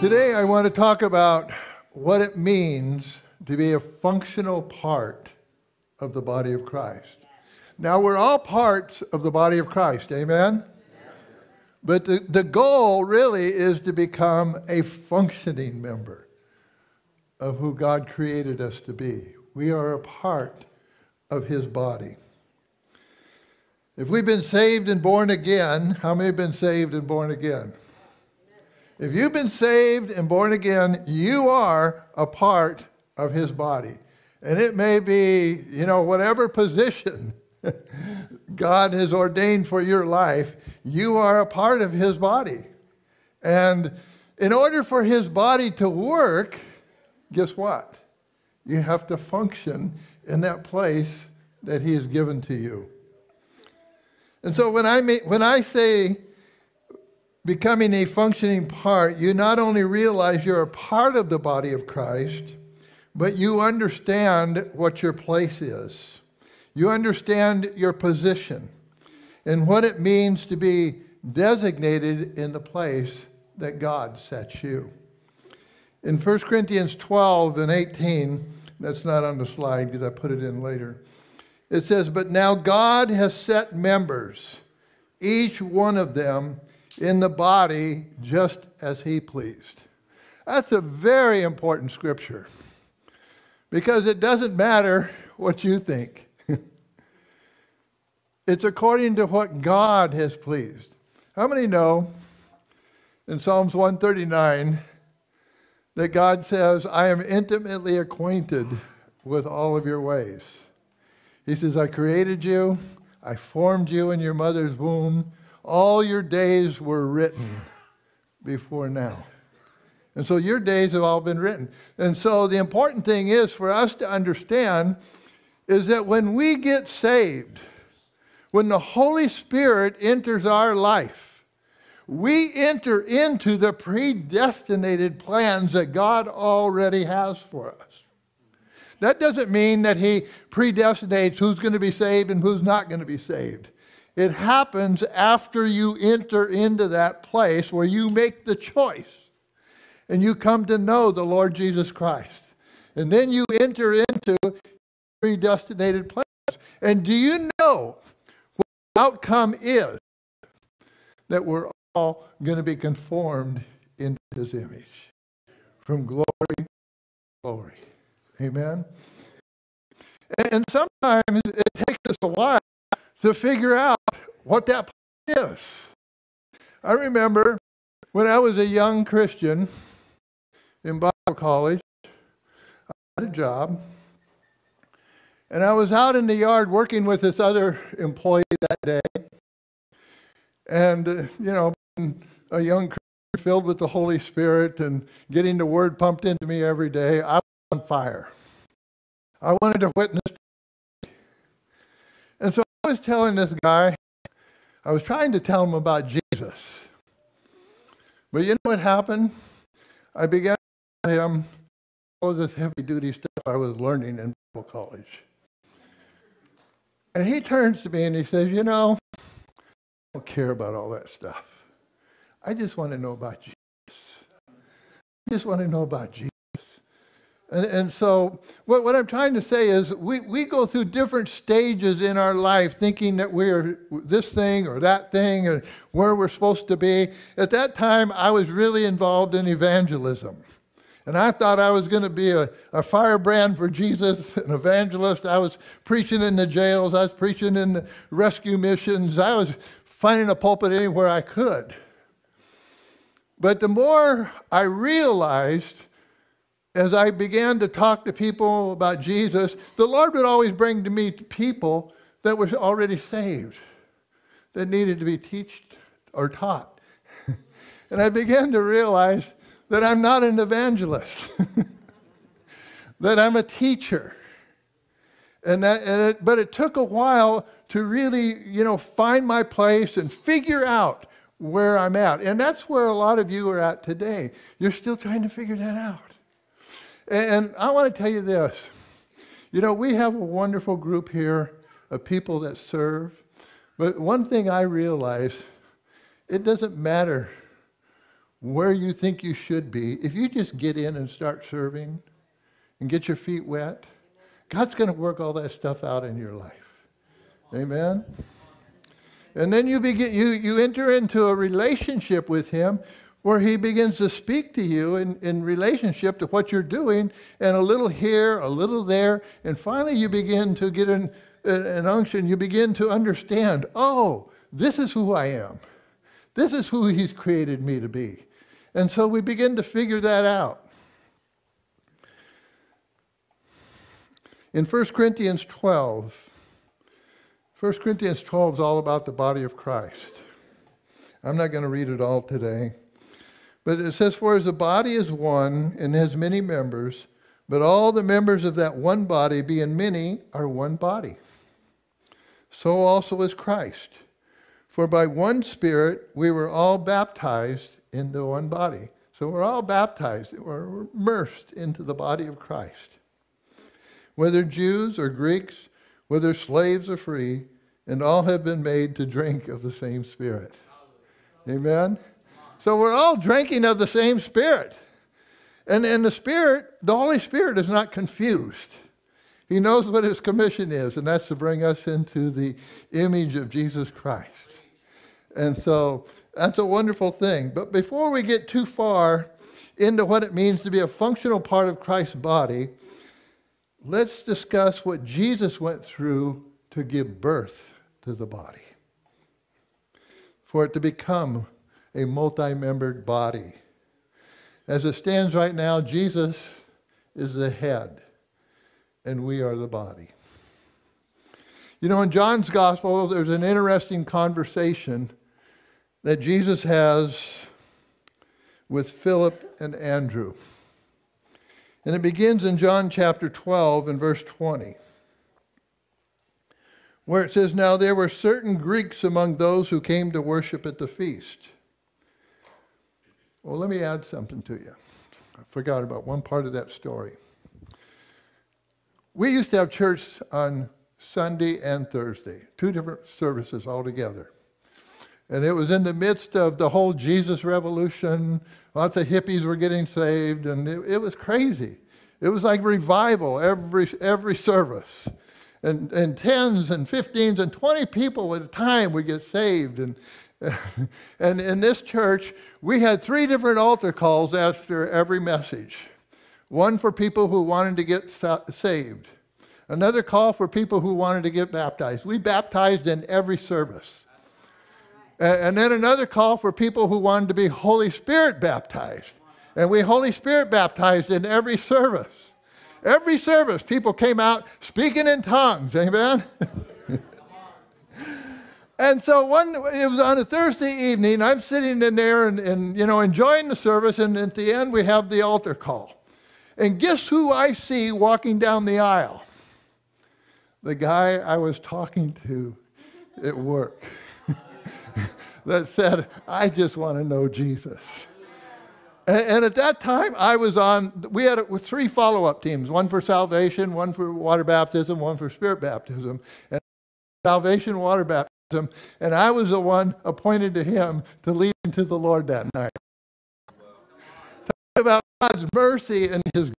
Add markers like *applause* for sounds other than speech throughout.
Today, I want to talk about what it means to be a functional part of the body of Christ. Now, we're all parts of the body of Christ, amen? But the, the goal really is to become a functioning member of who God created us to be. We are a part of His body. If we've been saved and born again, how many have been saved and born again? If you've been saved and born again, you are a part of his body. And it may be, you know, whatever position *laughs* God has ordained for your life, you are a part of his body. And in order for his body to work, guess what? You have to function in that place that he has given to you. And so when I, when I say becoming a functioning part, you not only realize you're a part of the body of Christ, but you understand what your place is. You understand your position and what it means to be designated in the place that God sets you. In 1 Corinthians 12 and 18, that's not on the slide because I put it in later. It says, But now God has set members, each one of them in the body just as he pleased. That's a very important scripture because it doesn't matter what you think. *laughs* it's according to what God has pleased. How many know in Psalms 139 that God says, I am intimately acquainted with all of your ways? He says, I created you, I formed you in your mother's womb. All your days were written before now. And so your days have all been written. And so the important thing is for us to understand is that when we get saved, when the Holy Spirit enters our life, we enter into the predestinated plans that God already has for us. That doesn't mean that He predestinates who's going to be saved and who's not going to be saved. It happens after you enter into that place where you make the choice and you come to know the Lord Jesus Christ. And then you enter into predestinated place. And do you know what the outcome is? That we're all going to be conformed into his image from glory to glory. Amen? And sometimes it takes us a while to figure out what that is. I remember when I was a young Christian in Bible college, I had a job, and I was out in the yard working with this other employee that day. And, uh, you know, a young Christian filled with the Holy Spirit and getting the word pumped into me every day, I was on fire. I wanted to witness. I was telling this guy, I was trying to tell him about Jesus. But you know what happened? I began to tell him all this heavy duty stuff I was learning in Bible college. And he turns to me and he says, You know, I don't care about all that stuff. I just want to know about Jesus. I just want to know about Jesus. And, and so, what, what I'm trying to say is, we, we go through different stages in our life thinking that we're this thing or that thing or where we're supposed to be. At that time, I was really involved in evangelism. And I thought I was going to be a, a firebrand for Jesus, *laughs* an evangelist. I was preaching in the jails, I was preaching in the rescue missions, I was finding a pulpit anywhere I could. But the more I realized, as I began to talk to people about Jesus, the Lord would always bring to me people that were already saved, that needed to be taught or taught. *laughs* and I began to realize that I'm not an evangelist, *laughs* that I'm a teacher. And that, and it, but it took a while to really, you know, find my place and figure out where I'm at. And that's where a lot of you are at today. You're still trying to figure that out. And I want to tell you this. You know, we have a wonderful group here of people that serve. But one thing I realize, it doesn't matter where you think you should be, if you just get in and start serving and get your feet wet, God's going to work all that stuff out in your life. Amen. And then you begin you, you enter into a relationship with him where he begins to speak to you in, in relationship to what you're doing, and a little here, a little there, and finally you begin to get an, an unction. You begin to understand, oh, this is who I am. This is who he's created me to be. And so we begin to figure that out. In 1 Corinthians 12, 1 Corinthians 12 is all about the body of Christ. I'm not going to read it all today. But it says, For as the body is one and has many members, but all the members of that one body, being many, are one body. So also is Christ. For by one Spirit we were all baptized into one body. So we're all baptized, we're immersed into the body of Christ. Whether Jews or Greeks, whether slaves or free, and all have been made to drink of the same Spirit. Amen? So we're all drinking of the same Spirit. And, and the Spirit, the Holy Spirit is not confused. He knows what his commission is, and that's to bring us into the image of Jesus Christ. And so that's a wonderful thing. But before we get too far into what it means to be a functional part of Christ's body, let's discuss what Jesus went through to give birth to the body, for it to become a multi membered body. As it stands right now, Jesus is the head, and we are the body. You know, in John's gospel, there's an interesting conversation that Jesus has with Philip and Andrew. And it begins in John chapter 12 and verse 20, where it says, Now there were certain Greeks among those who came to worship at the feast. Well, let me add something to you. I forgot about one part of that story. We used to have church on Sunday and Thursday, two different services altogether. And it was in the midst of the whole Jesus revolution. Lots of hippies were getting saved, and it, it was crazy. It was like revival every, every service. And, and tens and 15s and 20 people at a time would get saved. And, *laughs* and in this church, we had three different altar calls after every message one for people who wanted to get saved, another call for people who wanted to get baptized. We baptized in every service. And then another call for people who wanted to be Holy Spirit baptized. And we Holy Spirit baptized in every service. Every service, people came out speaking in tongues. Amen? *laughs* and so one, it was on a Thursday evening. I'm sitting in there and, and, you know, enjoying the service. And at the end, we have the altar call. And guess who I see walking down the aisle? The guy I was talking to at work *laughs* that said, I just want to know Jesus. And, and, at that time, I was on, we had three follow up teams one for salvation, one for water baptism, one for spirit baptism. And salvation, water baptism. And I was the one appointed to him to lead into the Lord that night. Talk about God's mercy and his,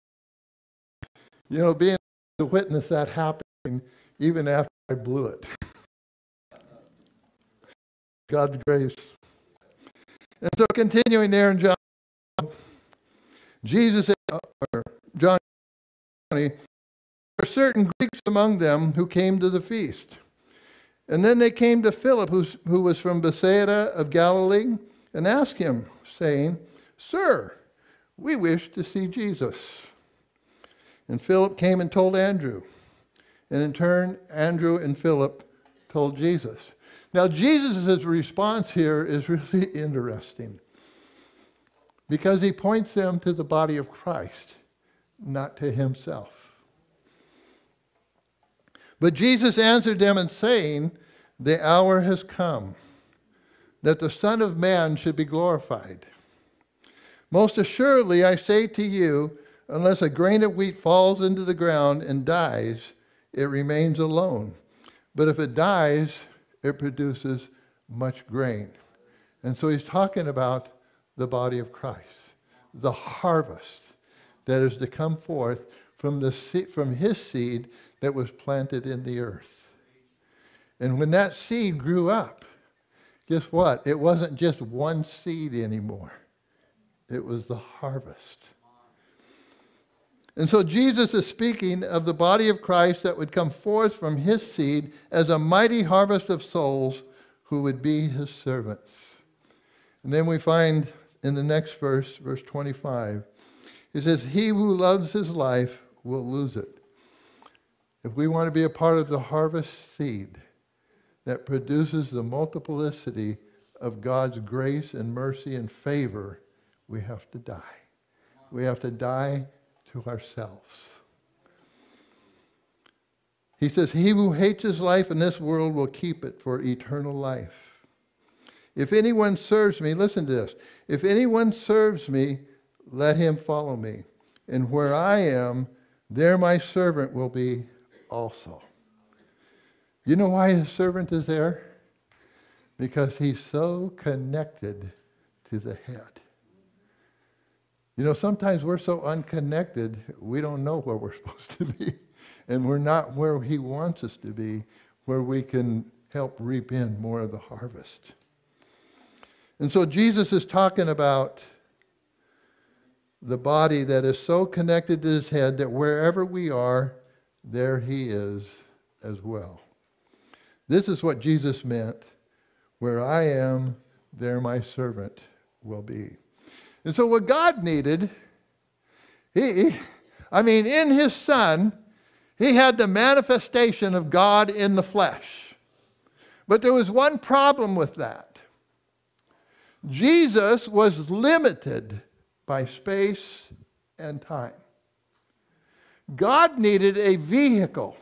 you know, being the witness that happening even after I blew it. God's grace. And so continuing there in John, Jesus said, uh, or John 20, there were certain Greeks among them who came to the feast. And then they came to Philip, who was from Bethsaida of Galilee, and asked him, saying, Sir, we wish to see Jesus. And Philip came and told Andrew. And in turn, Andrew and Philip told Jesus. Now, Jesus' response here is *laughs* really interesting because he points them to the body of Christ, not to himself. But Jesus answered them and saying, The hour has come that the Son of Man should be glorified. Most assuredly, I say to you, unless a grain of wheat falls into the ground and dies, it remains alone. But if it dies, it produces much grain. And so he's talking about the body of Christ, the harvest that is to come forth from, the from his seed that was planted in the earth. And when that seed grew up, guess what? It wasn't just one seed anymore, it was the harvest. And so Jesus is speaking of the body of Christ that would come forth from his seed as a mighty harvest of souls who would be his servants. And then we find in the next verse, verse 25, he says, He who loves his life will lose it. If we want to be a part of the harvest seed that produces the multiplicity of God's grace and mercy and favor, we have to die. We have to die to ourselves. He says, He who hates his life in this world will keep it for eternal life. If anyone serves me, listen to this. If anyone serves me, let him follow me. And where I am, there my servant will be also. You know why his servant is there? Because he's so connected to the head. You know, sometimes we're so unconnected, we don't know where we're *laughs* supposed to be. And we're not where he wants us to be, where we can help reap in more of the harvest. And so Jesus is talking about the body that is so connected to his head that wherever we are, there he is as well. This is what Jesus meant where I am, there my servant will be. And so, what God needed, he, I mean, in his son, he had the manifestation of God in the flesh. But there was one problem with that. Jesus was limited by space and time. God needed a vehicle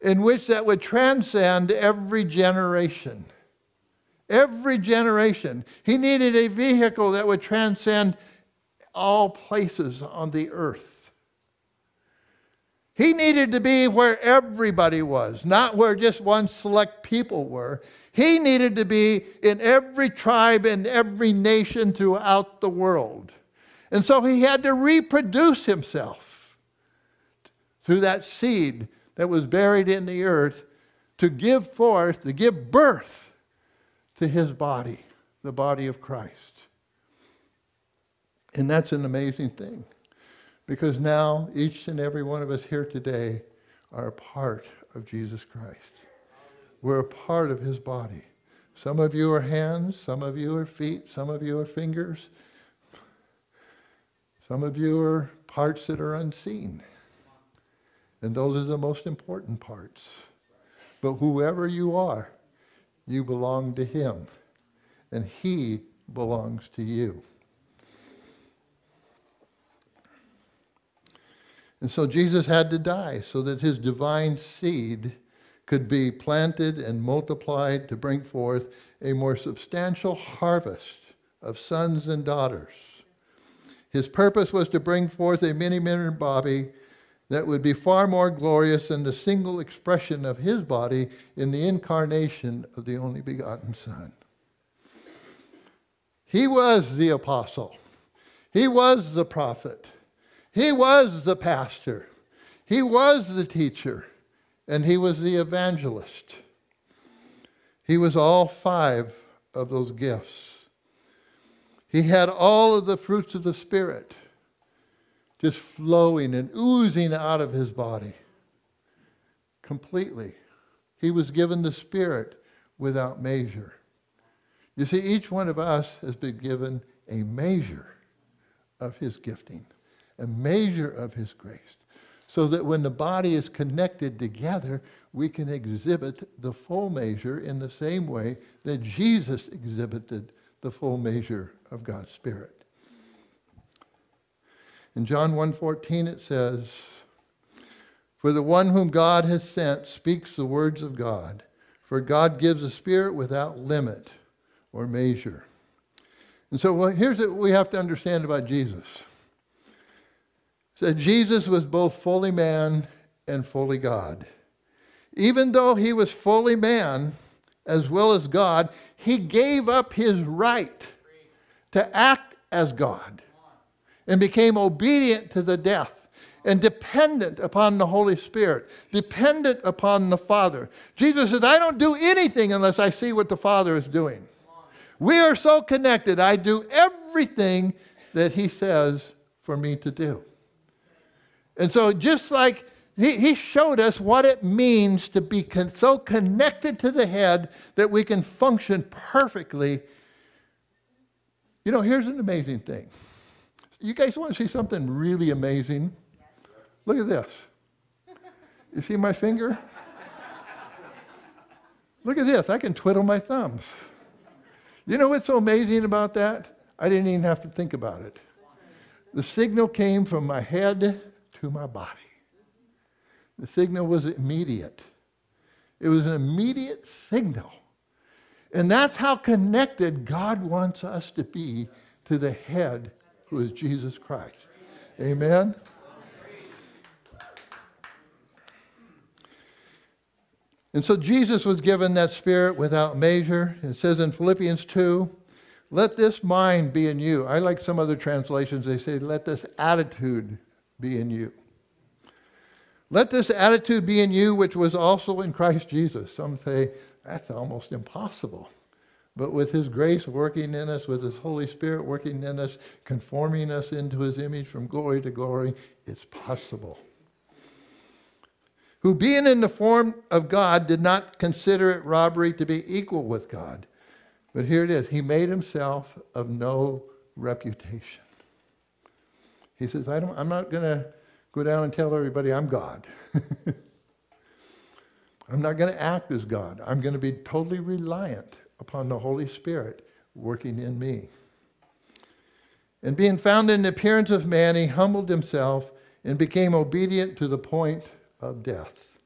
in which that would transcend every generation. Every generation. He needed a vehicle that would transcend all places on the earth. He needed to be where everybody was, not where just one select people were. He needed to be in every tribe and every nation throughout the world. And so he had to reproduce himself through that seed that was buried in the earth to give forth, to give birth to his body, the body of Christ. And that's an amazing thing because now each and every one of us here today are a part of Jesus Christ. We're a part of his body. Some of you are hands, some of you are feet, some of you are fingers, some of you are parts that are unseen. And those are the most important parts. But whoever you are, you belong to Him, and He belongs to you. And so Jesus had to die so that His divine seed could be planted and multiplied to bring forth a more substantial harvest of sons and daughters. His purpose was to bring forth a many membered body that would be far more glorious than the single expression of his body in the incarnation of the only begotten Son. He was the apostle, he was the prophet, he was the pastor, he was the teacher, and he was the evangelist. He was all five of those gifts. He had all of the fruits of the Spirit just flowing and oozing out of his body completely. He was given the Spirit without measure. You see, each one of us has been given a measure of his gifting, a measure of his grace, so that when the body is connected together, we can exhibit the full measure in the same way that Jesus exhibited the full measure of God's Spirit. In John 1:14 it says, "For the one whom God has sent speaks the words of God, for God gives a spirit without limit or measure." And so well, here's what we have to understand about Jesus. That Jesus was both fully man and fully God. Even though he was fully man as well as God, he gave up his right to act as God and became obedient to the death and dependent upon the Holy Spirit, dependent upon the Father. Jesus says, I don't do anything unless I see what the Father is doing. We are so connected. I do everything that He says for me to do. And so, just like he, he showed us what it means to be con- so connected to the head that we can function perfectly. You know, here's an amazing thing. You guys want to see something really amazing? Look at this. You see my finger? Look at this. I can twiddle my thumbs. You know what's so amazing about that? I didn't even have to think about it. The signal came from my head to my body. The signal was immediate. It was an immediate signal. And that's how connected God wants us to be to the head, who is Jesus Christ. Amen? And so Jesus was given that spirit without measure. It says in Philippians 2, let this mind be in you. I like some other translations, they say, let this attitude be in you. Let this attitude be in you, which was also in Christ Jesus. Some say that's almost impossible. But with His grace working in us, with His Holy Spirit working in us, conforming us into His image from glory to glory, it's possible. Who, being in the form of God, did not consider it robbery to be equal with God. But here it is He made Himself of no reputation. He says, I don't, I'm not going to go down and tell everybody I'm God. *laughs* I'm not going to act as God. I'm going to be totally reliant upon the Holy Spirit working in me. And being found in the appearance of man, he humbled himself and became obedient to the point of death,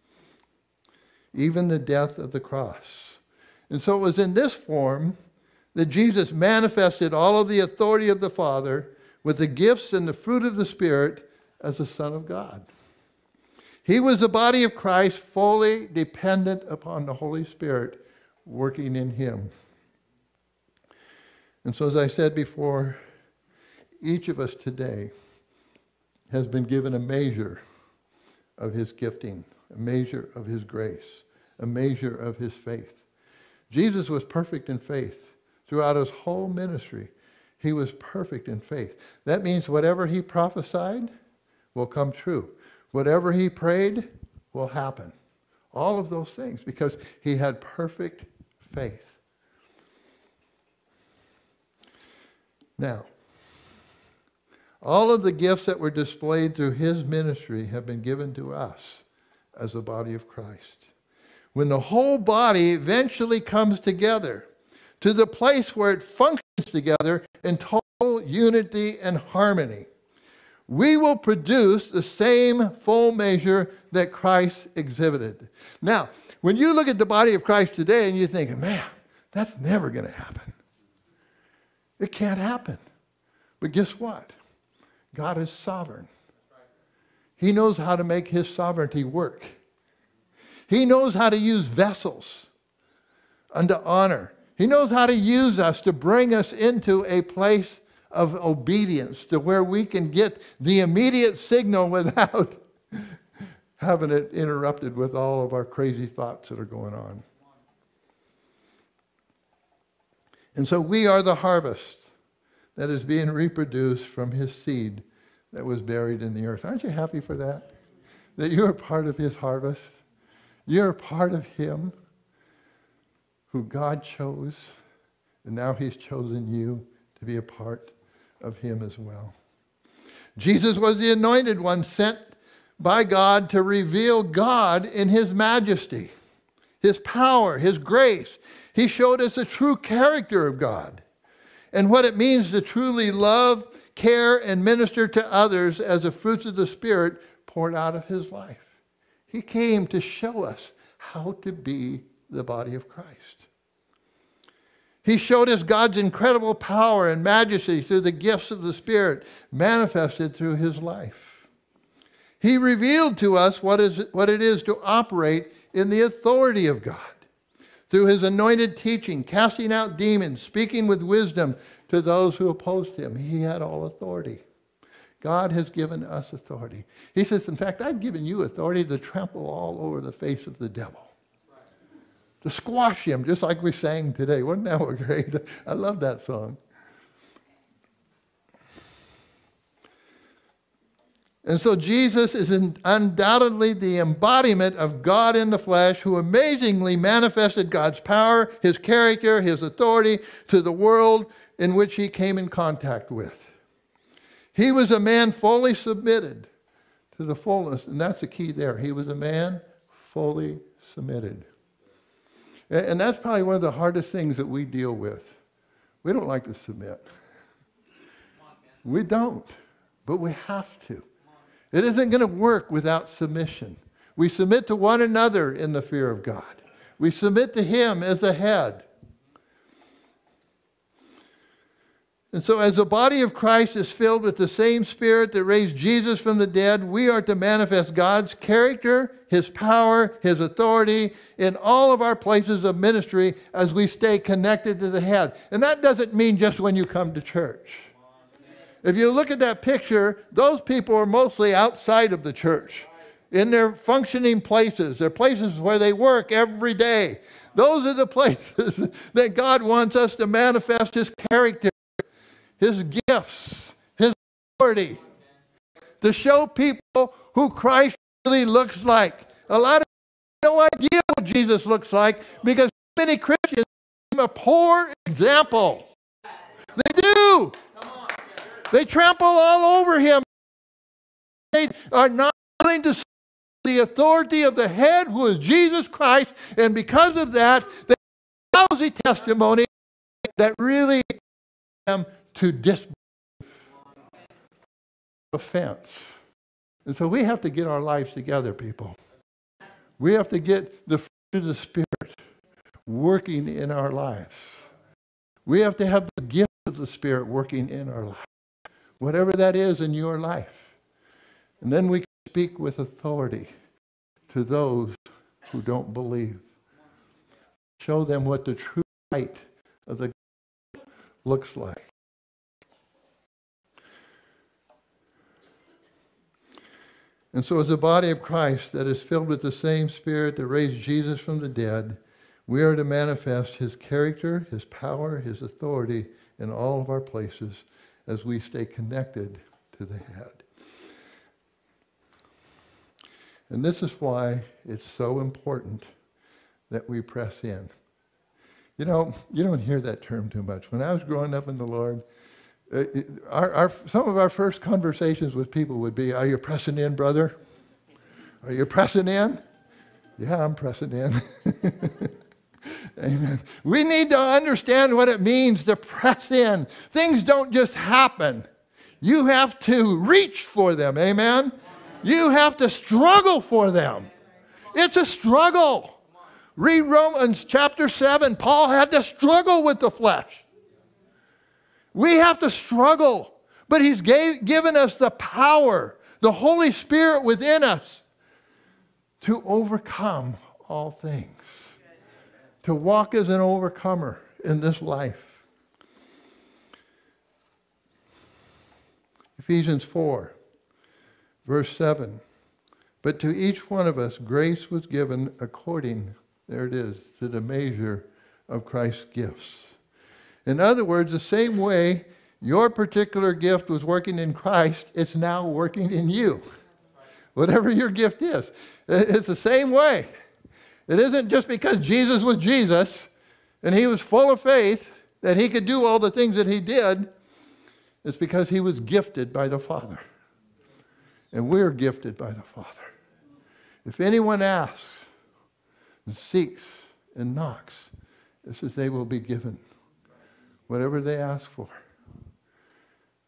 even the death of the cross. And so it was in this form that Jesus manifested all of the authority of the Father with the gifts and the fruit of the Spirit as the Son of God. He was the body of Christ, fully dependent upon the Holy Spirit working in him. And so, as I said before, each of us today has been given a measure of his gifting, a measure of his grace, a measure of his faith. Jesus was perfect in faith throughout his whole ministry. He was perfect in faith. That means whatever he prophesied, will come true. Whatever he prayed will happen. All of those things because he had perfect faith. Now, all of the gifts that were displayed through his ministry have been given to us as the body of Christ. When the whole body eventually comes together to the place where it functions together in total unity and harmony, we will produce the same full measure that Christ exhibited. Now, when you look at the body of Christ today and you think, man, that's never going to happen. It can't happen. But guess what? God is sovereign. He knows how to make his sovereignty work. He knows how to use vessels unto honor. He knows how to use us to bring us into a place of obedience to where we can get the immediate signal *laughs* without having it interrupted with all of our crazy thoughts that are going on. And so we are the harvest that is being reproduced from his seed that was buried in the earth. Aren't you happy for that? That you're part of his harvest? You're part of him who God chose, and now he's chosen you to be a part of him as well. Jesus was the anointed one sent by God to reveal God in his majesty, his power, his grace. He showed us the true character of God and what it means to truly love, care, and minister to others as the fruits of the Spirit poured out of his life. He came to show us how to be the body of Christ. He showed us God's incredible power and majesty through the gifts of the Spirit manifested through his life. He revealed to us what, is, what it is to operate in the authority of God through his anointed teaching, casting out demons, speaking with wisdom to those who opposed him. He had all authority. God has given us authority. He says, in fact, I've given you authority to trample all over the face of the devil. To squash him, just like we sang today. Wasn't that *laughs* great? I love that song. And so Jesus is undoubtedly the embodiment of God in the flesh who amazingly manifested God's power, his character, his authority to the world in which he came in contact with. He was a man fully submitted to the fullness, and that's the key there. He was a man fully submitted. And that's probably one of the hardest things that we deal with. We don't like to submit. We don't, but we have to. It isn't going to work without submission. We submit to one another in the fear of God. We submit to Him as the head. And so, as the body of Christ is filled with the same Spirit that raised Jesus from the dead, we are to manifest God's character, His power, His authority in all of our places of ministry as we stay connected to the head. And that doesn't mean just when you come to church. If you look at that picture, those people are mostly outside of the church, in their functioning places, their places where they work every day. Those are the *laughs* places that God wants us to manifest His character, His gifts, His authority, to show people who Christ really looks like. A lot of people have no idea what Jesus looks like because many Christians give a poor example. They trample all over him. They are not willing to the authority of the head, who is Jesus Christ, and because of that, they lousy testimony that really them to disbelieve offense. And so we have to get our lives together, people. We have to get the fruit of the Spirit working in our lives. We have to have the gift of the Spirit working in our lives whatever that is in your life. And then we can speak with authority to those who don't believe. Show them what the true light of the looks like. And so, as a body of Christ that is filled with the same Spirit that raised Jesus from the dead, we are to manifest his character, his power, his authority in all of our places as we stay connected to the head. And this is why it's so important that we press in. You know, you don't hear that term too much. When I was growing up in the Lord, uh, our, our, some of our first conversations with people would be, Are you pressing in, brother? Are you pressing in? Yeah, I'm pressing in. *laughs* Amen. We need to understand what it means to press in. Things don't just happen. You have to reach for them. Amen. You have to struggle for them. It's a struggle. Read Romans chapter 7. Paul had to struggle with the flesh. We have to struggle, but he's gave, given us the power, the Holy Spirit within us to overcome all things to walk as an overcomer in this life. Ephesians 4, verse 7. But to each one of us, grace was given according, there it is, to the measure of Christ's gifts. In other words, the same way your particular gift was working in Christ, it's now working in you. Whatever your gift is, it's the same way. It isn't just because Jesus was Jesus and he was full of faith that he could do all the things that he did. It's because he was gifted by the Father. And we're gifted by the Father. If anyone asks and seeks and knocks, it says they will be given whatever they ask for.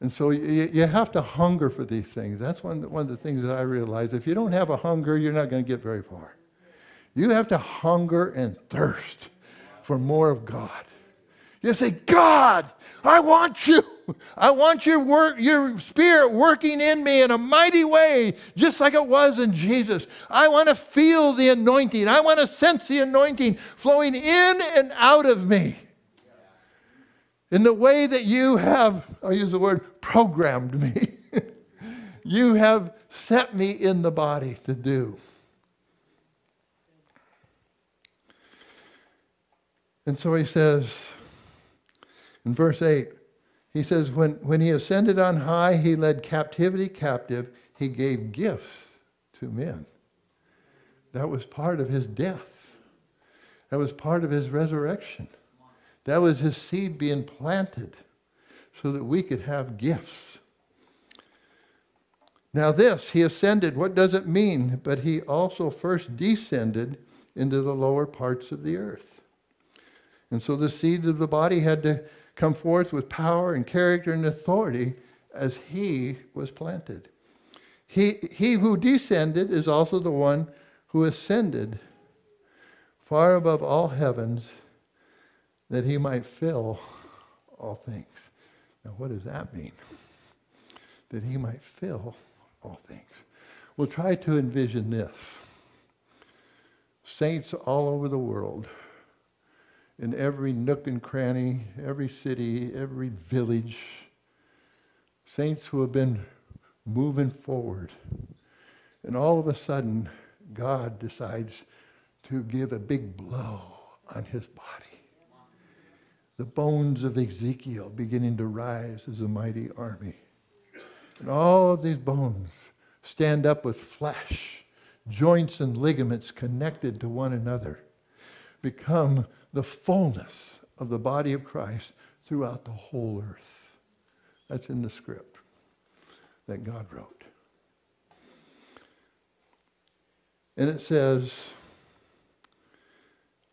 And so you, have to hunger for these things. That's one, one of the things that I realize. If you don't have a hunger, you're not going to get very far. You have to hunger and thirst for more of God. You say, God, I want you. I want your work, your spirit working in me in a mighty way, just like it was in Jesus. I want to feel the anointing. I want to sense the anointing flowing in and out of me. In the way that you have, I'll use the word, programmed me. *laughs* you have set me in the body to do. And so he says in verse 8, he says, when, when he ascended on high, he led captivity captive, he gave gifts to men. That was part of his death. That was part of his resurrection. That was his seed being planted so that we could have gifts. Now, this, he ascended, what does it mean? But he also first descended into the lower parts of the earth. And so the seed of the body had to come forth with power and character and authority as he was planted. He, he who descended is also the one who ascended far above all heavens that he might fill all things. Now, what does that mean? That he might fill all things. We'll try to envision this saints all over the world in every nook and cranny, every city, every village. Saints who have been moving forward. And all of a sudden, God decides to give a big blow on his body. The bones of Ezekiel beginning to rise as a mighty army. And all of these bones stand up with flesh, joints and ligaments connected to one another, become the fullness of the body of Christ throughout the whole earth. That's in the script that God wrote. And it says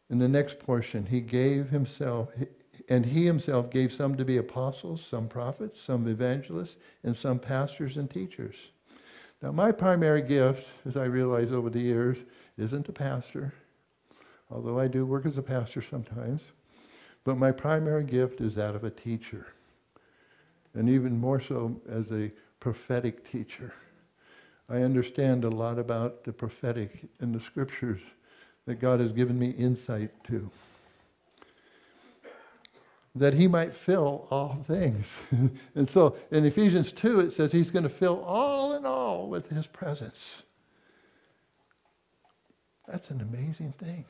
in the next portion, He gave Himself, and He Himself gave some to be apostles, some prophets, some evangelists, and some pastors and teachers. Now, my primary gift, as I realize over the years, isn't a pastor although I do work as a pastor sometimes. But my primary gift is that of a teacher, and even more so as a prophetic teacher. I understand a lot about the prophetic in the scriptures that God has given me insight to. That he might fill all things. *laughs* and so in Ephesians 2, it says he's going to fill all in all with his presence. That's an amazing thing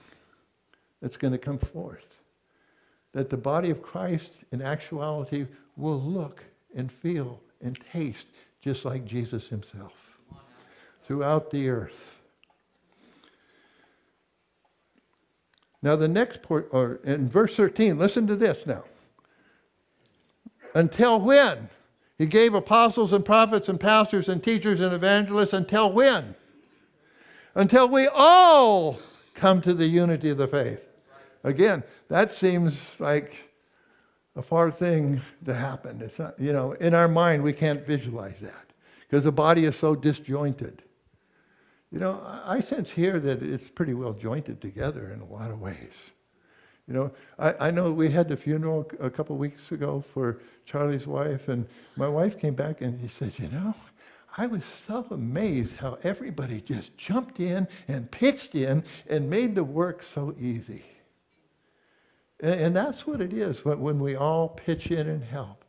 that's going to come forth. That the body of Christ, in actuality, will look and feel and taste just like Jesus himself throughout the earth. Now, the next part, or in verse 13, listen to this now. Until when? He gave apostles and prophets and pastors and teachers and evangelists until when? Until we all come to the unity of the faith. Again, that seems like a far thing to happen. It's not, you know, in our mind, we can't visualize that because the body is so disjointed. You know, I sense here that it's pretty well jointed together in a lot of ways. You know, I, I know we had the funeral a couple weeks ago for Charlie's wife, and my wife came back and she said, You know, I was so amazed how everybody just jumped in and pitched in and made the work so easy. And, that's what it is when we all pitch in and help.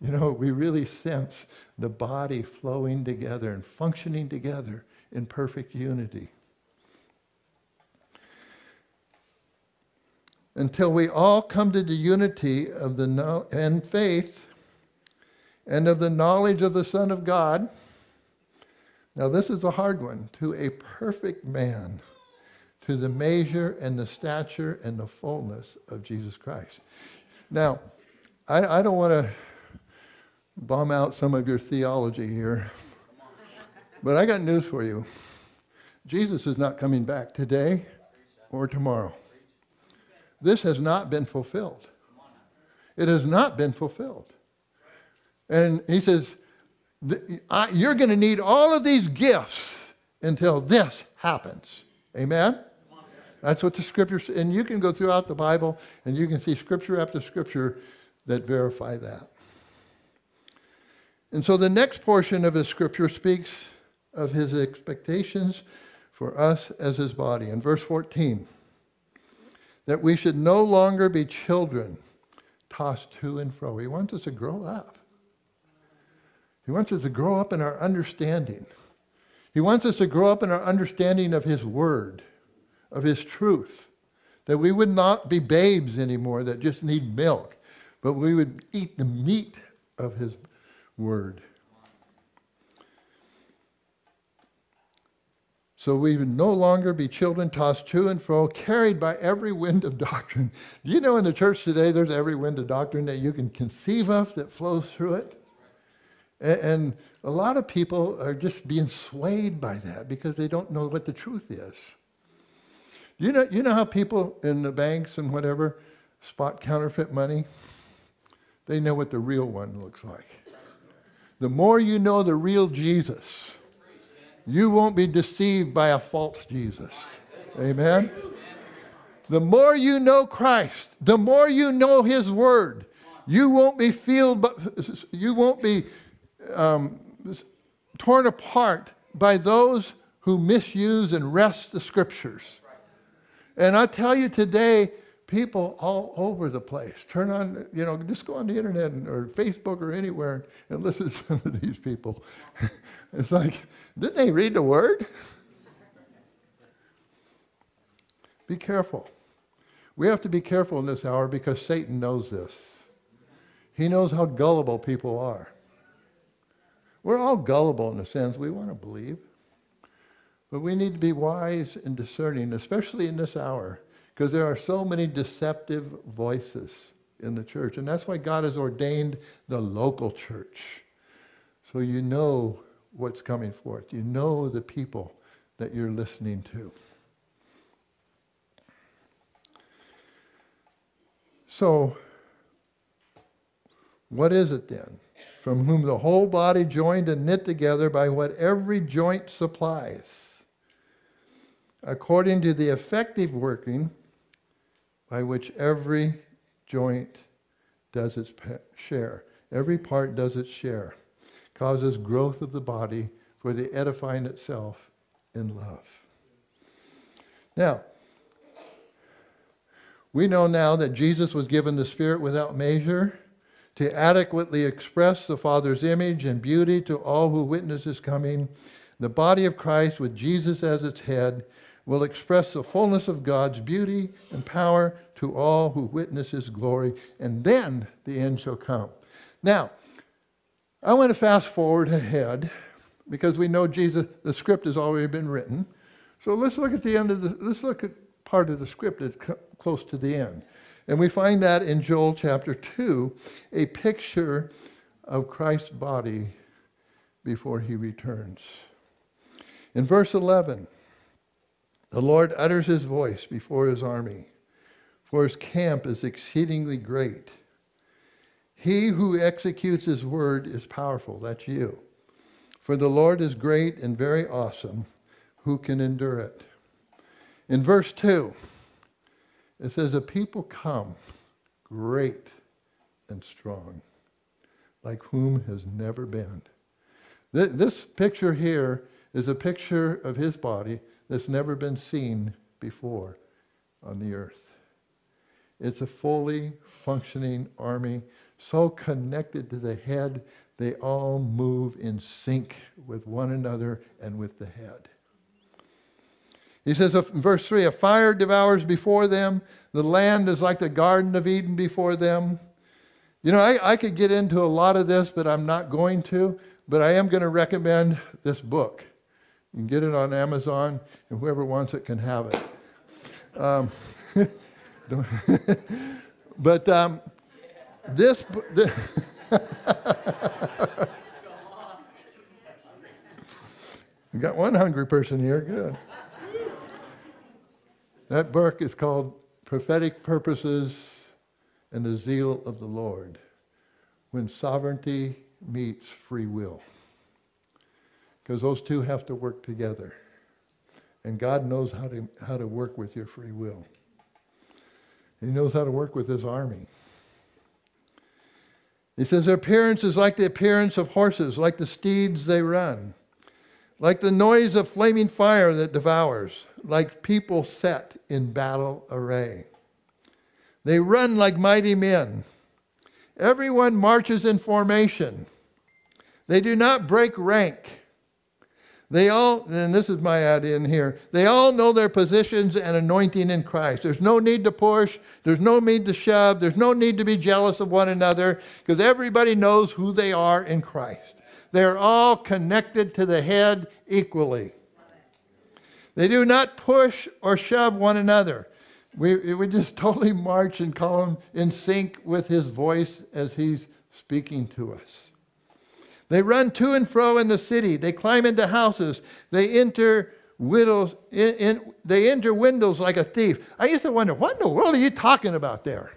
You know, we really sense the body flowing together and functioning together in perfect unity. Until we all come to the unity of the no- and faith and of the knowledge of the Son of God. Now, this is a hard one to a perfect man to the measure and the stature and the fullness of Jesus Christ. Now, I, I don't want to bomb out some of your theology here, but I got news for you. Jesus is not coming back today or tomorrow. This has not been fulfilled. It has not been fulfilled. And he says, You're going to need all of these gifts until this happens. Amen? That's what the scriptures, and you can go throughout the Bible and you can see scripture after scripture that verify that. And so the next portion of his scripture speaks of his expectations for us as his body. In verse 14, that we should no longer be children tossed to and fro. He wants us to grow up. He wants us to grow up in our understanding. He wants us to grow up in our understanding of his word, of his truth, that we would not be babes anymore that just need milk, but we would eat the meat of his word. So we would no longer be children tossed to and fro, carried by every wind of doctrine. Do you know in the church today there's every wind of doctrine that you can conceive of that flows through it? And a lot of people are just being swayed by that because they don't know what the truth is. You know, you know how people in the banks and whatever spot counterfeit money? They know what the real one looks like. The more you know the real Jesus, you won't be deceived by a false Jesus. Amen? The more you know Christ, the more you know His Word, you won't be filled, but you won't be um, torn apart by those who misuse and wrest the Scriptures. And I tell you today, people all over the place. Turn on, you know, just go on the internet or Facebook or anywhere and listen to *laughs* some of these people. *laughs* it's like, didn't they read the word? *laughs* be careful. We have to be careful in this hour because Satan knows this. He knows how gullible people are. We're all gullible in the sense we want to believe. But we need to be wise and discerning, especially in this hour, because there are so many deceptive voices in the church. And that's why God has ordained the local church. So you know what's coming forth. You know the people that you're listening to. So, what is it then? From whom the whole body joined and knit together by what every joint supplies, according to the effective working by which every joint does its share. Every part does its share causes growth of the body for the edifying itself in love. Now, we know now that Jesus was given the Spirit without measure to adequately express the Father's image and beauty to all who witness his coming. The body of Christ, with Jesus as its head, will express the fullness of God's beauty and power to all who witness his glory, and then the end shall come. Now, I want to fast forward ahead because we know Jesus, the script has already been written. So let's look at the end of the, let's look at part of the script that's close to the end. And we find that in Joel chapter 2, a picture of Christ's body before he returns. In verse 11, the Lord utters his voice before his army, for his camp is exceedingly great. He who executes his word is powerful. That's you. For the Lord is great and very awesome. Who can endure it? In verse 2, it says, A people come, great and strong, like whom has never been. This picture here is a picture of his body that's never been seen before on the earth. It's a fully functioning army so connected to the head, they all move in sync with one another and with the head. He says in verse 3 A fire devours before them, the land is like the Garden of Eden before them. You know, I, I could get into a lot of this, but I'm not going to. But I am going to recommend this book. You can get it on Amazon, and whoever wants it can have it. Um, *laughs* *laughs* but um, this, *laughs* this got one hungry person here. Good. That book is called Prophetic Purposes and the Zeal of the Lord when sovereignty meets free will. Because those two have to work together. And God knows how to, how to work with your free will. He knows how to work with his army. He says, Their appearance is like the appearance of horses, like the steeds they run, like the noise of flaming fire that devours, like people set in battle array. They run like mighty men. Everyone marches in formation. They do not break rank. They all, and this is my add in here, they all know their positions and anointing in Christ. There's no need to push, there's no need to shove, there's no need to be jealous of one another because everybody knows who they are in Christ. They're all connected to the head equally. They do not push or shove one another. We, we just *laughs* totally march and call him in sync with his voice as he's speaking to us. They run to and fro in the city. They climb into houses. They enter windows. In, in, they enter windows like a thief. I used to wonder, what in the world are you talking about there?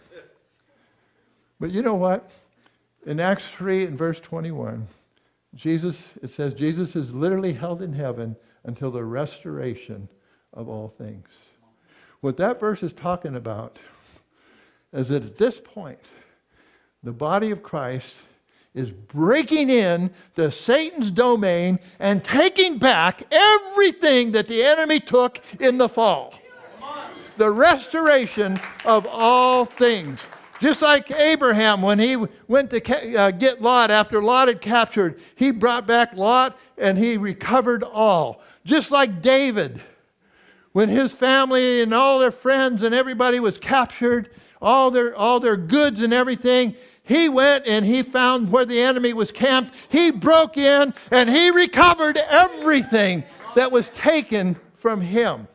But you know what? In Acts 3 and verse 21, Jesus, it says Jesus is literally held in heaven until the restoration of all things. What that verse is talking about is that at this point, the body of Christ is breaking in to Satan's domain and taking back everything that the enemy took in the fall. The restoration of all things. Just like Abraham, when he went to uh, get Lot after Lot had captured, he brought back Lot and he recovered all. Just like David, when his family and all their friends and everybody was captured, all their, all their goods and everything, he went and he found where the enemy was camped. He broke in and he recovered everything that was taken from him.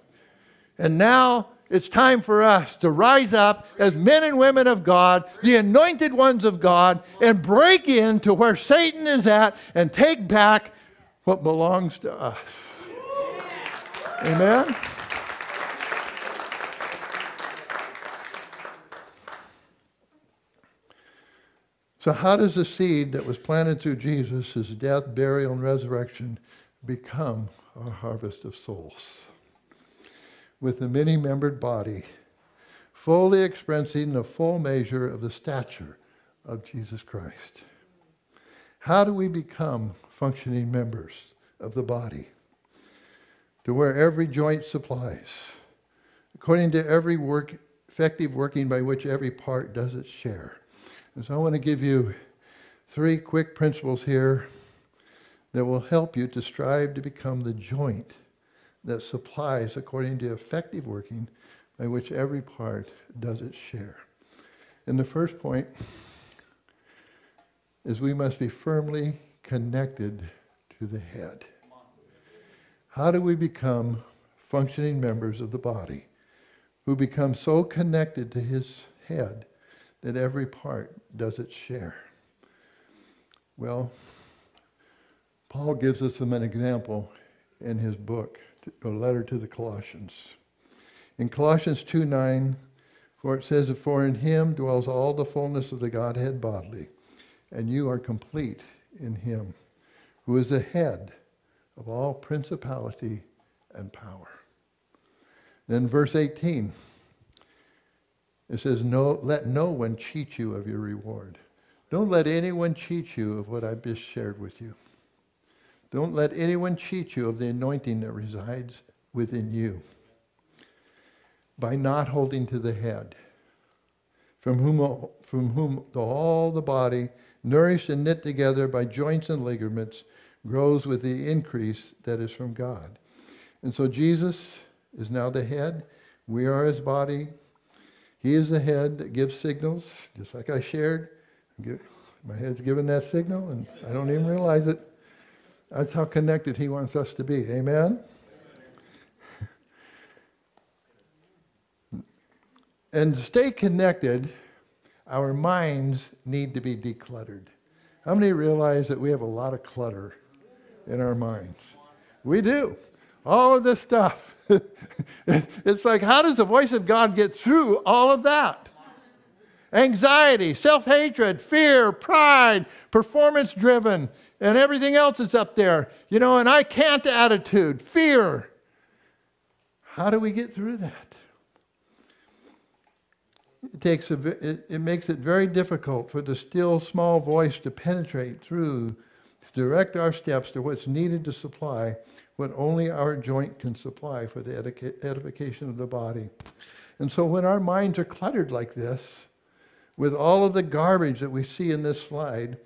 And now it's time for us to rise up as men and women of God, the anointed ones of God, and break into where Satan is at and take back what belongs to us. Amen. So, how does the seed that was planted through Jesus, his death, burial, and resurrection, become a harvest of souls? With a many membered body, fully expressing the full measure of the stature of Jesus Christ. How do we become functioning members of the body? To where every joint supplies, according to every work, effective working by which every part does its share and so I want to give you three quick principles here that will help you to strive to become the joint that supplies according to effective working by which every part does its share. And the first point is we must be firmly connected to the head. How do we become functioning members of the body who become so connected to his head that every part does its share. Well, Paul gives us an example in his book, a letter to the Colossians. In Colossians 2 9, for it says, For in him dwells all the fullness of the Godhead bodily, and you are complete in him, who is the head of all principality and power. Then verse 18, it says, no, let no one cheat you of your reward. Don't let anyone cheat you of what I've just shared with you. Don't let anyone cheat you of the anointing that resides within you by not holding to the head, from whom, from whom all the body, nourished and knit together by joints and ligaments, grows with the increase that is from God. And so Jesus is now the head. We are his body. He is the head that gives signals, just like I shared. My head's giving that signal, and I don't even realize it. That's how connected He wants us to be. Amen? and to stay connected, our minds need to be decluttered. How many realize that we have a lot of clutter in our minds? We do. All of this stuff. *laughs* it's like, how does the voice of God get through all of that? Anxiety, self hatred, fear, pride, performance driven, and everything else is up there. You know, an I can't attitude, fear. How do we get through that? it, takes a, it, it makes it very difficult for the still small voice to penetrate through, to direct our steps to what's needed to supply what only our joint can supply for the edification of the body. And so when our minds are cluttered like this, with all of the garbage that we see in this slide,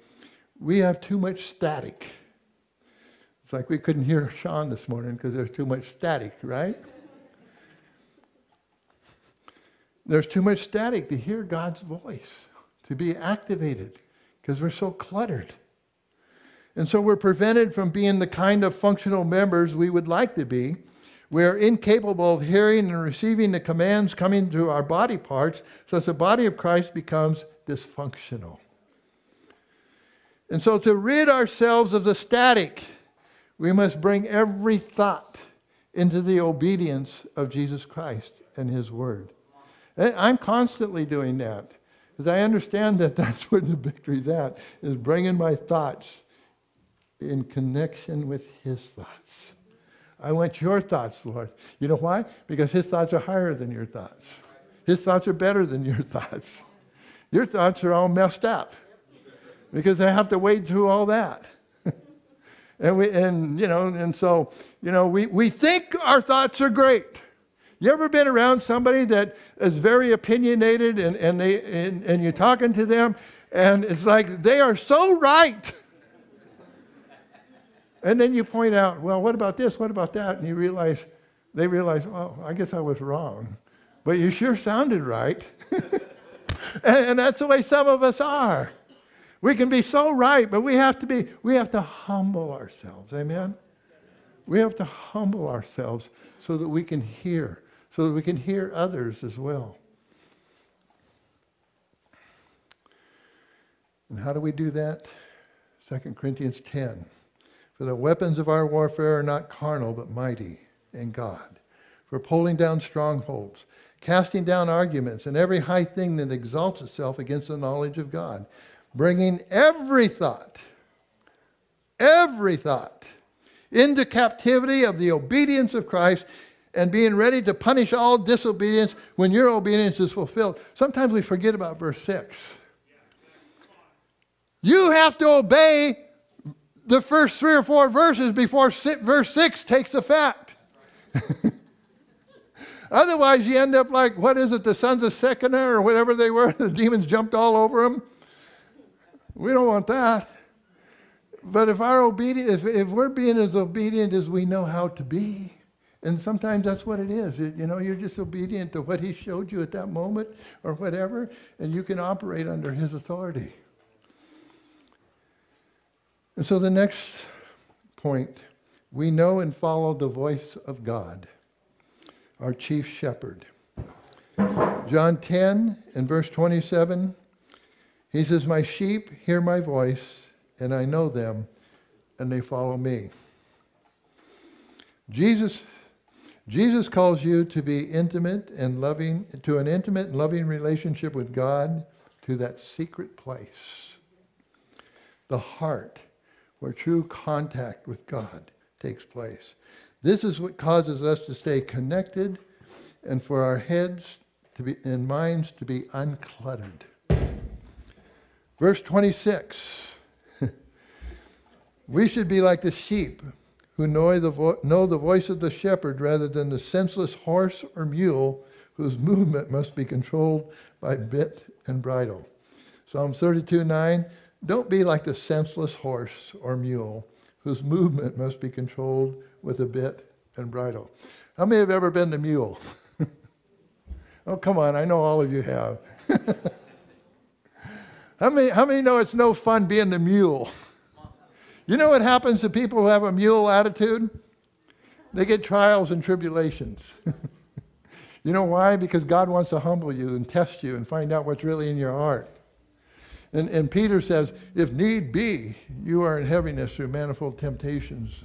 we have too much static. It's like we couldn't hear Sean this morning because there's too much static, right? There's too much static to hear God's voice, to be activated, because we're so cluttered. And so we're prevented from being the kind of functional members we would like to be. We're incapable of hearing and receiving the commands coming through our body parts, so the body of Christ becomes dysfunctional. And so, to rid ourselves of the static, we must bring every thought into the obedience of Jesus Christ and His Word. I'm constantly doing that because I understand that *laughs* that's where the victory's at, is bringing my thoughts in connection with His thoughts. I want your thoughts, Lord. You know why? Because His thoughts are higher than your thoughts. His thoughts are better than your *laughs* thoughts. Your thoughts are all messed up because I have to wade through all that. *laughs* and, we, and, you know, and so, you know, we, we think our thoughts are great. You ever been around somebody that is very opinionated and, and, they, and, and you're talking to them and it's like they are so right. *laughs* and then you point out, well, what about this? What about that? And you realize, they realize, oh, I guess I was wrong. But you sure sounded right. *laughs* and, that's the way some of us are. We can be so right, but we have to be, we have to humble ourselves. Amen? We have to humble ourselves so that we can hear so that we can hear others as well. And how do we do that? 2 Corinthians 10. For the weapons of our warfare are not carnal, but mighty in God. For pulling down strongholds, casting down arguments, and every high thing that exalts itself against the knowledge of God, bringing every thought, every thought, into captivity of the obedience of Christ and being ready to punish all disobedience when your obedience is fulfilled. Sometimes we forget about verse 6. You have to obey the first three or four verses before verse 6 takes effect. *laughs* Otherwise, you end up like, what is it, the sons of Shekinah or whatever they were? *laughs* The demons jumped all over them. We don't want that. But if our obedience, if, if we're being as obedient as we know how to be, and sometimes that's what it is. It, you know, you're just obedient to what he showed you at that moment or whatever, and you can operate under his authority. And so the next point we know and follow the voice of God, our chief shepherd. John 10 and verse 27, he says, My sheep hear my voice, and I know them, and they follow me. Jesus Jesus calls you to be intimate and loving, to an intimate and loving relationship with God, to that secret place, the heart, where true contact with God takes place. This is what causes us to stay connected and for our heads to be, and minds to be uncluttered. Verse 26 *laughs* We should be like the sheep who know the, know the voice of the shepherd rather than the senseless horse or mule whose movement must be controlled by bit and bridle. Psalm 32 9, don't be like the senseless horse or mule whose movement must be controlled with a bit and bridle. How many have ever been the mule? *laughs* oh, come on, I know all of you have. *laughs* how, many, how many know it's no fun being the mule? You know what happens to people who have a mule attitude? They get trials and tribulations. *laughs* you know why? Because God wants to humble you and test you and find out what's really in your heart. And, and Peter says, if need be, you are in heaviness through manifold temptations.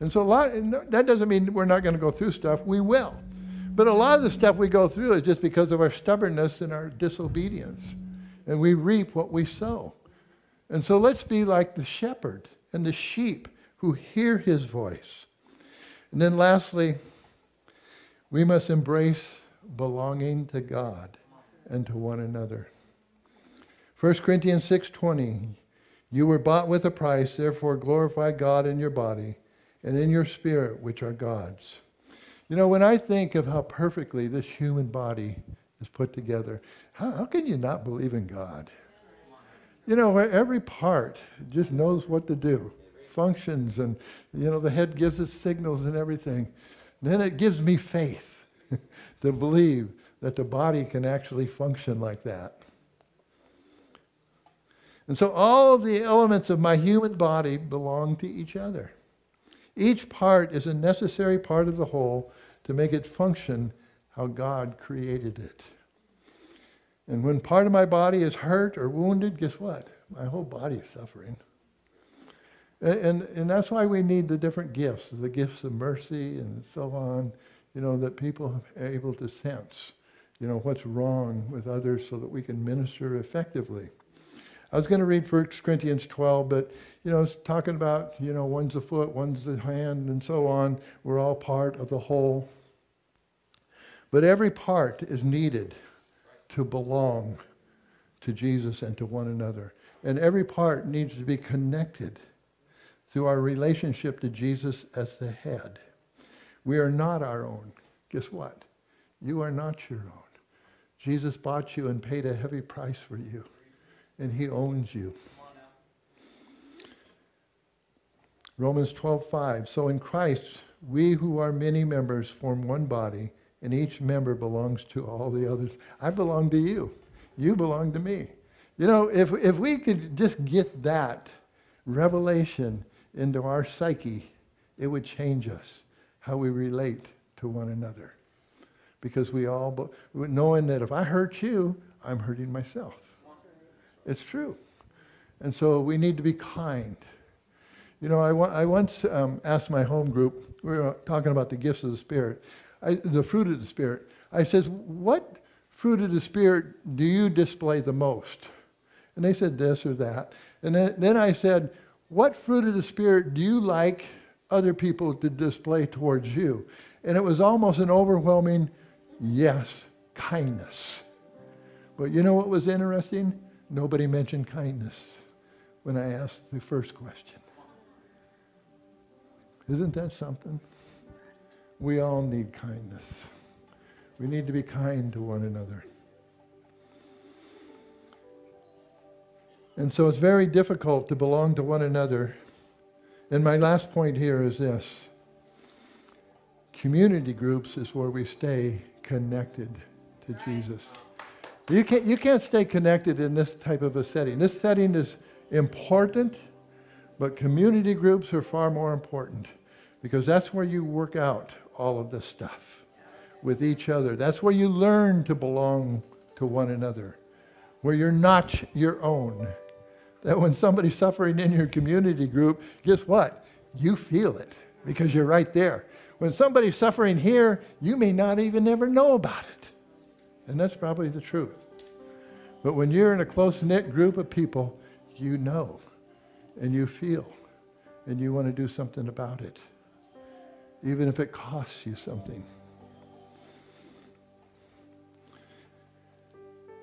And so a lot, that doesn't mean we're not going to go through stuff. We will. But a lot of the stuff we go through is just because of our stubbornness and our disobedience. And we reap what we sow. And so let's be like the shepherd and the sheep who hear his voice. And then lastly, we must embrace belonging to God and to one another. 1 Corinthians 6:20 You were bought with a price, therefore glorify God in your body and in your spirit which are God's. You know, when I think of how perfectly this human body is put together, how, how can you not believe in God? You know, where every part just knows what to do, functions, and, you know, the head gives us signals and everything. Then it gives me faith *laughs* to believe that the body can actually function like that. And so all of the elements of my human body belong to each other. Each part is a necessary part of the whole to make it function how God created it. And when part of my body is hurt or wounded, guess what? My whole body is suffering. And, and, and that's why we need the different gifts, the gifts of mercy and so on, you know, that people are able to sense, you know, what's wrong with others so that we can minister effectively. I was going to read 1 Corinthians 12, but, you know, it's talking about, you know, one's a foot, one's a hand, and so on. We're all part of the whole. But every part is needed to belong to Jesus and to one another. And every part needs to be connected through our relationship to Jesus as the head. We are not our own. Guess what? You are not your own. Jesus bought you and paid a heavy price for you, and he owns you. Romans 12:5 So in Christ we who are many members form one body and each member belongs to all the others. I belong to you. You belong to me. You know, if, if we could just get that revelation into our psyche, it would change us, how we relate to one another. Because we all, knowing that if I hurt you, I'm hurting myself. It's true. And so we need to be kind. You know, I, I once um, asked my home group, we were talking about the gifts of the Spirit. I, the fruit of the Spirit. I says, what fruit of the Spirit do you display the most? And they said this or that. And then, then I said, what fruit of the Spirit do you like other people to display towards you? And it was almost an overwhelming yes, kindness. But you know what was interesting? Nobody mentioned kindness when I asked the first question. Isn't that something? We all need kindness. We need to be kind to one another. And so it's very difficult to belong to one another. And my last point here is this community groups is where we stay connected to Jesus. You can't, you can't stay connected in this type of a setting. This setting is important, but community groups are far more important because that's where you work out all of this stuff with each other. That's where you learn to belong to one another, where you're not your own. That when somebody's suffering in your community group, guess what? You feel it because you're right there. When somebody's suffering here, you may not even ever know about it. And that's probably the truth. But when you're in a close knit group of people, you know and you feel and you want to do something about it even if it costs you something.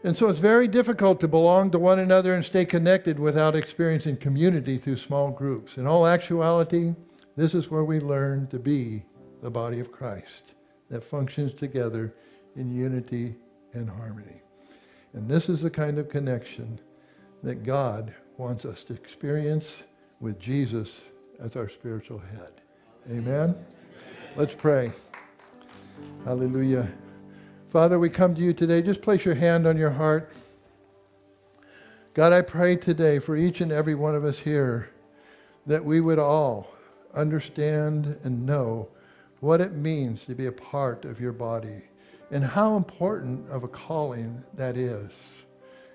And so it's very difficult to belong to one another and stay connected without experiencing community through small groups. In all actuality, this is where we learn to be the body of Christ that functions together in unity and harmony. And this is the kind of connection that God wants us to experience with Jesus as our spiritual head. Amen. Let's pray. Hallelujah. Father, we come to you today. Just place your hand on your heart. God, I pray today for each and every one of us here that we would all understand and know what it means to be a part of your body and how important of a calling that is.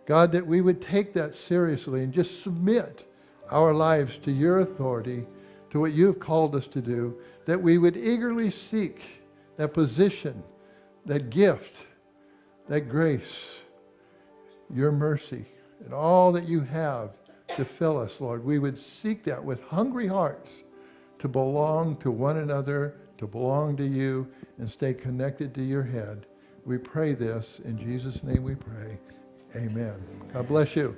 God, that we would take that seriously and just submit our lives to your authority, to what you have called us to do, that we would eagerly seek that position, that gift, that grace, your mercy, and all that you have to fill us, Lord. We would seek that with hungry hearts to belong to one another, to belong to you, and stay connected to your head. We pray this. In Jesus' name we pray. Amen. God bless you.